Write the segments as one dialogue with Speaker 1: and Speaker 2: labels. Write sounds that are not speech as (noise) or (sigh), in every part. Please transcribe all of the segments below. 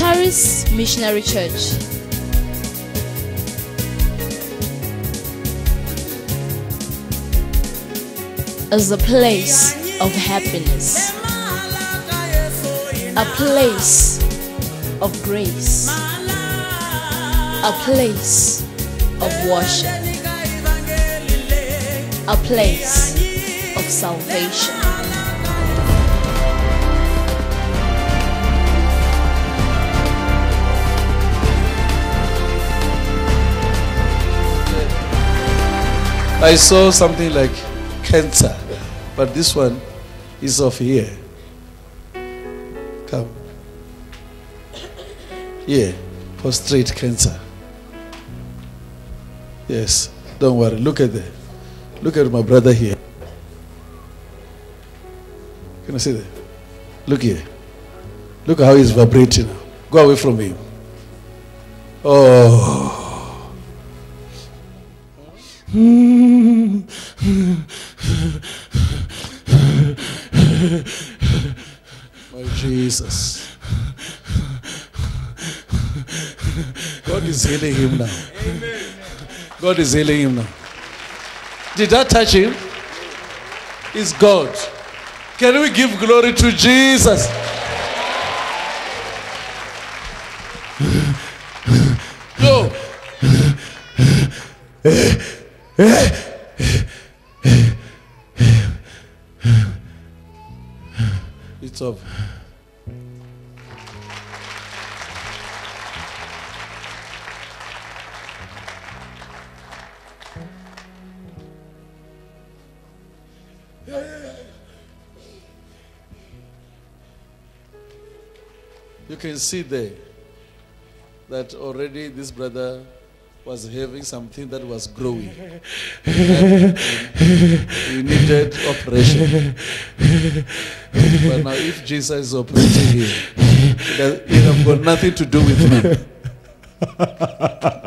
Speaker 1: Charis Missionary Church. Is a place of happiness, a place of grace, a place of worship, a place of salvation.
Speaker 2: I saw something like cancer, but this one is of here. Come. Here, prostate cancer. Yes, don't worry. Look at that. Look at my brother here. Can I see that? Look here. Look how he's vibrating. Go away from him. Oh. Hmm. My Jesus. God is healing him now. God is healing him now. Did that touch him? It's God. Can we give glory to Jesus? Go. It's over. You can see there that already this brother was having something that was growing. (laughs) He needed operation. But now, if Jesus is operating here, it have got nothing to do with me.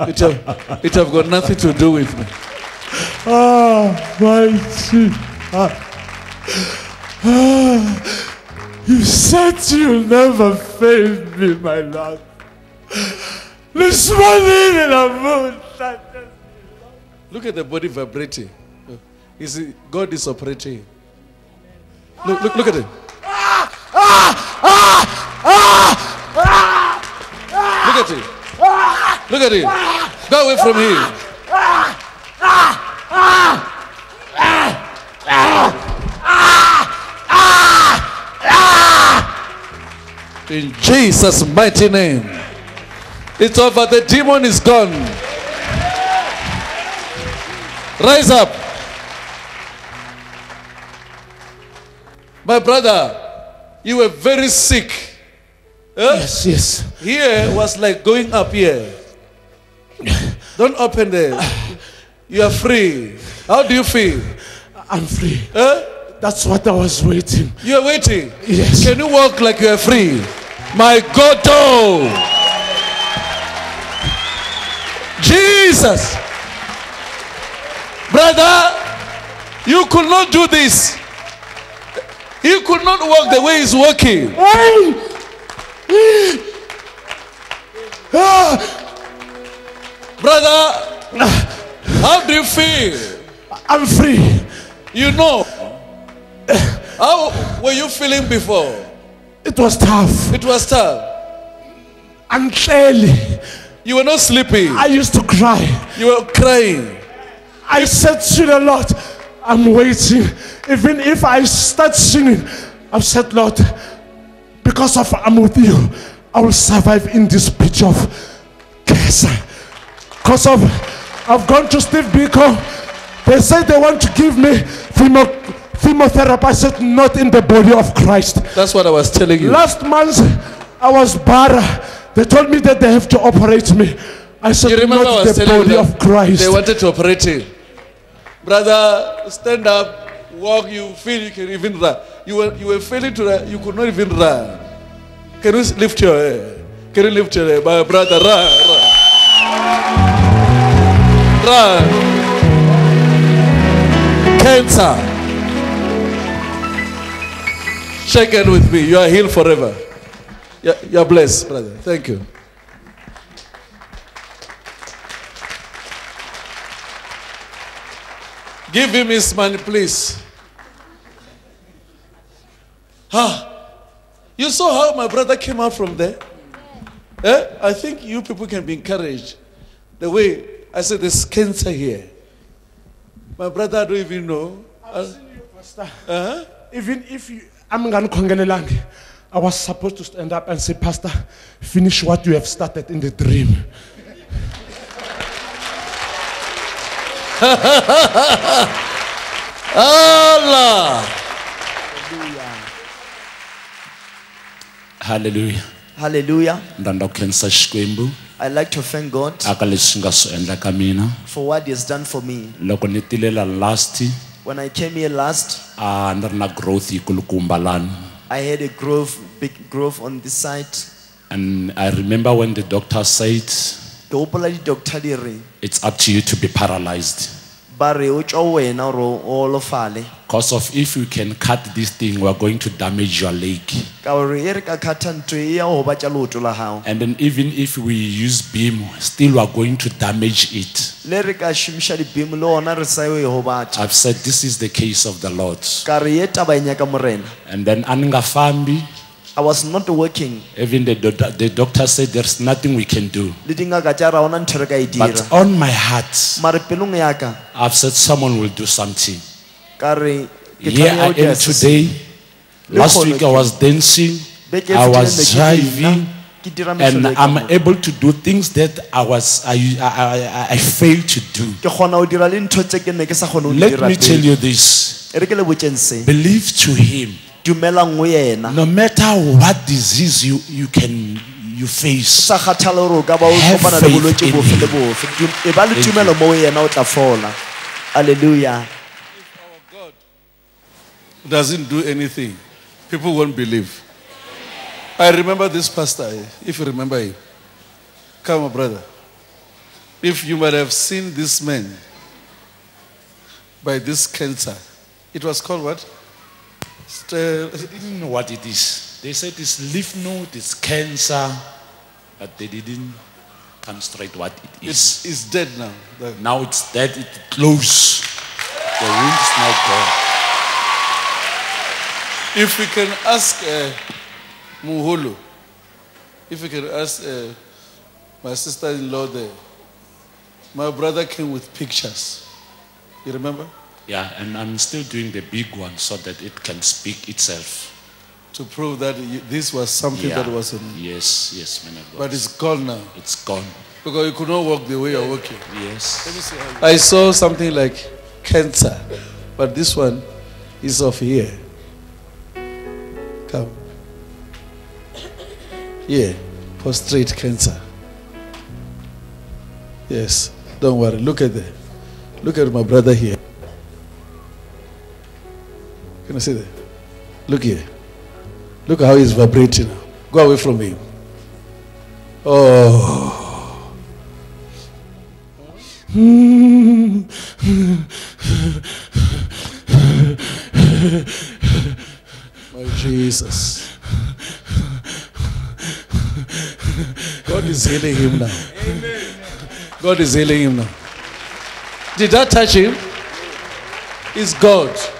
Speaker 2: It have, it have got nothing to do with me.
Speaker 3: Ah, mighty. Ah. Ah. You said you'll never fail me, my Lord.
Speaker 2: Look at the body vibrating. You see, God is operating. Look, look, look at it. Look at it. Look at it. Go away from him. In Jesus' mighty name. It's over. The demon is gone. Rise up. My brother, you were very sick.
Speaker 3: Yes, yes.
Speaker 2: Here was like going up here. Don't open there. You are free. How do you feel?
Speaker 3: I'm free.
Speaker 2: Huh?
Speaker 3: That's what I was waiting.
Speaker 2: You are waiting.
Speaker 3: Yes.
Speaker 2: Can you walk like you are free? My God, oh. Jesus. Brother, you could not do this. You could not walk the way he's walking.
Speaker 3: Hey! Ah,
Speaker 2: Brother, how do you feel?
Speaker 3: I'm free.
Speaker 2: You know. How were you feeling before?
Speaker 3: It was tough.
Speaker 2: It was tough.
Speaker 3: And clearly,
Speaker 2: You were not sleeping.
Speaker 3: I used to cry.
Speaker 2: You were crying.
Speaker 3: I said to the Lord, I'm waiting. Even if I start singing, I've said, Lord, because of I'm with you, I will survive in this pitch of cancer. Because of I've gone to Steve Biko. They said they want to give me chemo, chemotherapy. I said, not in the body of Christ.
Speaker 2: That's what I was telling you.
Speaker 3: Last month, I was bara. They told me that they have to operate me. I said,
Speaker 2: You remember I
Speaker 3: not
Speaker 2: was
Speaker 3: the body of Christ.
Speaker 2: they wanted to operate him. Brother, stand up, walk. You feel you can even run. You were you were failing to run. You could not even run. Can you lift your head? Can you lift your head, my brother? Run, run, run. Cancer. Shake hand with me. You are healed forever. You're, you're blessed, brother. Thank you. Give him his money, please. Ah, you saw how my brother came out from there? Eh? I think you people can be encouraged. The way I said, there's cancer here. My brother, I don't even know. I've Uh,
Speaker 3: Pastor,
Speaker 2: uh-huh.
Speaker 3: even if you, I'm going to I was supposed to stand up and say, Pastor, finish what you have started in the dream. (laughs)
Speaker 2: Allah.
Speaker 4: haleluya
Speaker 5: Hallelujah.
Speaker 4: ndanda ku khensa xikwembu
Speaker 5: I'd like to thank God
Speaker 4: aka leswi nga swi endla ka mina
Speaker 5: for what He has done for me.
Speaker 4: loko ni tilela last
Speaker 5: When I came here last, ah,
Speaker 4: a ni ri na growth yikulukumba lani
Speaker 5: I had a growth, big growth on this side.
Speaker 4: and i remember when the doctor said
Speaker 5: Ke hopola di-doctor di re,
Speaker 4: it's up to you to be paralyzed
Speaker 5: ba re o tšwa ho wena gore o holofale.
Speaker 4: because of if you can cut this thing we're going to damage your leg
Speaker 5: Ka gore e re ka khatha ntho e ya go batša leoto la gago.
Speaker 4: and then even if we use beam still we're going to damage it
Speaker 5: Le re ka šomiša dibimo le gona re sa e go batša.
Speaker 4: i've said this is the case of the lord
Speaker 5: Ka re ye taba e nyaka morena.
Speaker 4: and then a ni fambi
Speaker 5: I was not working.
Speaker 4: even the, doc- the doctor said there's nothing we can do
Speaker 5: Le dingaka tša ra gona ntho re ka dira.
Speaker 4: but on my heart
Speaker 5: Mare pelong ya ka,
Speaker 4: I've said someone will do something.
Speaker 5: ka re ke
Speaker 4: Here I am today. Last week I was dancing. I was driving.
Speaker 5: bina, ke dira
Speaker 4: And I'm able to do things that I was I, I, I, I failed to do.
Speaker 5: ke kgona ho dira le ntho tse ke ne ke sa kgone ho di
Speaker 4: Let me tell you this.
Speaker 5: re ke le botseng se
Speaker 4: Believe to him.
Speaker 5: Dumelang ho yena
Speaker 4: No matter what disease you, you can you face.
Speaker 5: sa kgathale hore o ka ba o
Speaker 4: Have
Speaker 5: kopana le
Speaker 4: faith
Speaker 5: bolwetse
Speaker 4: in
Speaker 5: bofe le
Speaker 4: him.
Speaker 5: bofe Du- e ba le
Speaker 4: Thank
Speaker 5: tumelo mo ho yena o tla fola alleluia
Speaker 2: doesn't do anything, people won't believe. I remember this pastor, eh, if you remember him. Come on, brother. If you might have seen this man by this cancer, it was called what? Ste-
Speaker 4: They didn't know what it is. They said it's lymph node, it's cancer, but they didn't come straight what it is.
Speaker 2: It's, it's dead now. The-
Speaker 4: Now it's dead, it close. The wound is now gone.
Speaker 2: If we can ask uh, Muhulu, if we can ask uh, my sister-in-law there, my brother came with pictures. You remember?
Speaker 4: Yeah, and I'm still doing the big one so that it can speak itself.
Speaker 2: To prove that y- this was something
Speaker 4: Yeah.
Speaker 2: that wasn't.
Speaker 4: Yes, yes, man of God.
Speaker 2: But it's gone now.
Speaker 4: it's gone.
Speaker 2: Because you could not walk the way you're walking.
Speaker 4: Yes.
Speaker 2: I saw something like cancer, but this one is of here. Come. Here, prostate cancer. Yes, don't worry. Look at the, look at my brother here. Can I see that? Look here. Look how he's vibrating. Go away from him. Oh. My Jesus. God is healing him now. God is healing him now. Did that touch him? It's God.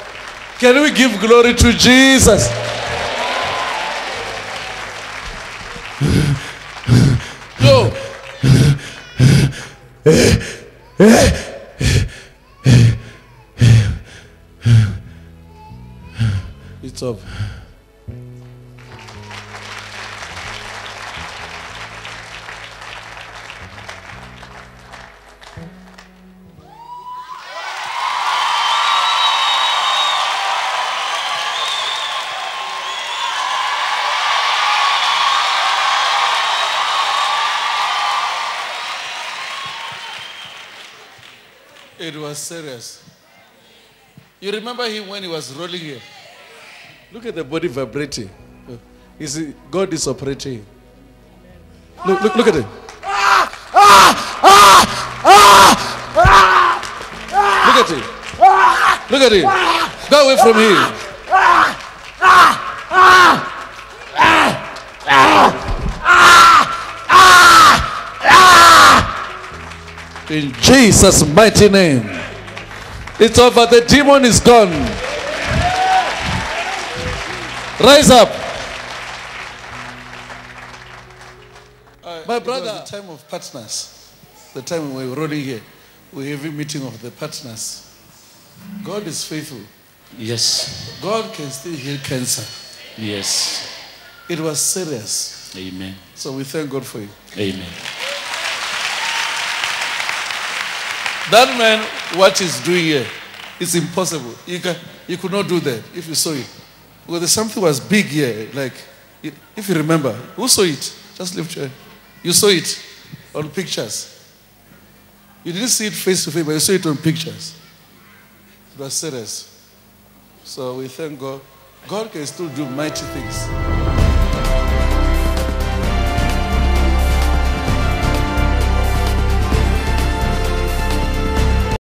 Speaker 2: Can we give glory to Jesus? It was serious. You remember him when he was rolling here? Look at the body vibrating. You see, God is operating. Look, look, look at it. Look at it. Look at it. Go away from him. In Jesus' mighty name. It's over. The demon is gone. Rise up. My brother. It was the time of partners. The time we were rolling here. We have a meeting of the partners. God is faithful.
Speaker 4: Yes.
Speaker 2: God can still heal cancer.
Speaker 4: Yes.
Speaker 2: It was serious.
Speaker 4: Amen.
Speaker 2: So we thank God for you.
Speaker 4: Amen.
Speaker 2: That man, what he's doing here, it's impossible. You, can, you could not do that if you saw it. Because there's something was big here. Like, if you remember, who saw it? Just lift your. You saw it on pictures. You didn't see it face to face, but you saw it on pictures. It was serious. So we thank God. God can still do mighty things.